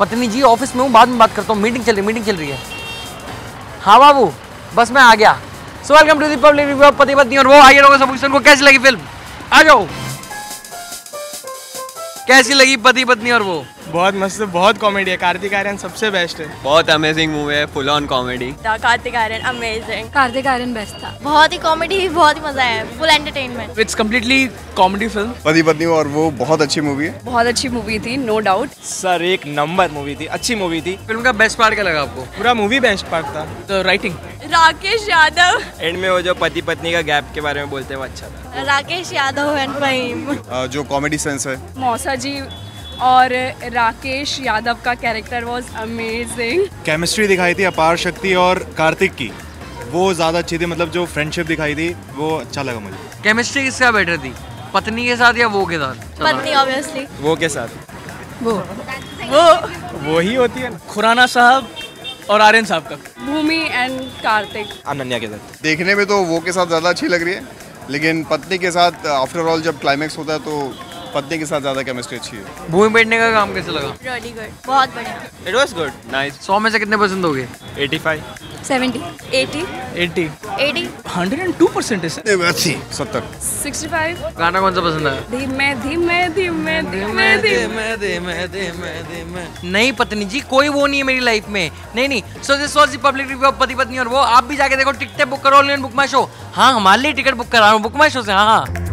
पत्नी जी ऑफ़िस में हूँ, बाद में बात करता हूँ। मीटिंग चल रही मीटिंग चल रही है। हाँ बाबू, बस मैं आ गया। So welcome to the public Pati Patni Aur वो आइए लोगों को कैसी लगी फ़िल्म आ जाओ। कैसी लगी पति पत्नी और वो? बहुत मस्त बहुत कॉमेडी है। कार्तिक आर्यन सबसे बेस्ट है। बहुत अमेजिंग मूवी है full on comedy Kartik Aaryan amazing Kartik Aaryan best था। बहुत ही कॉमेडी बहुत ही मज़ा आया। Full entertainment it's completely comedy film Pati Patni Aur वो बहुत अच्छी मूवी है। बहुत अच्छी मूवी थी नो डाउट सर एक नंबर मूवी थी अच्छी मूवी थी। फ़िल्म का बेस्ट पार्ट क्या लगा आपको? पूरा मूवी बेस्ट पार्ट था। तो राइटिंग राकेश यादव। एंड में वो जो पति पत्नी का गैप के बारे में बोलते हैं वो अच्छा था। राकेश यादव एंड फहीम जो कॉमेडी सेंस है। मौसा जी और राकेश यादव का कैरेक्टर वाज अमेजिंग केमिस्ट्री दिखाई थी अपार शक्ति और कार्तिक की। वो ज़्यादा अच्छी थी मतलब जो फ्रेंडशिप दिखाई थी वो अच्छा लगा मुझे। केमिस्ट्री किसका बेटर थी? पत्नी के साथ या वो के साथ? पत्नी ऑब्वियसली वो के साथ। वो। वो। ही होती है खुराना साहब और आर्यन साहब का। भूमि एंड कार्तिक। अनन्या के साथ। देखने में तो वो के साथ ज़्यादा अच्छी लग रही है लेकिन पत्नी के साथ आफ्टर ऑल जब क्लाइमेक्स होता है तो पत्नी के साथ ज़्यादा केमिस्ट्री अच्छी है। भूमि बैठने का काम कैसे लगा? गुड बहुत बढ़िया। इट वाज गुड नाइस सौ में से कितने पसंद हो गए 85 सेवेंटी एटी 80 एटी 102 परसेंट है सर अस्सी सत्तर। सिक्सटी फाइव गाना कौन सा पसंद आया धीमे धीमे धीमे धीमे धीमे नहीं पत्नी जी कोई वो नहीं है मेरी लाइफ में। नहीं नहीं so this was the public review of Pati Patni Aur Woh. आप भी जाके देखो टिकट बुक करो ऑनलाइन बुक माई शो हाँ हमारे लिए टिकट बुक करा रहा हूँ बुक माई शो से। हाँ हाँ।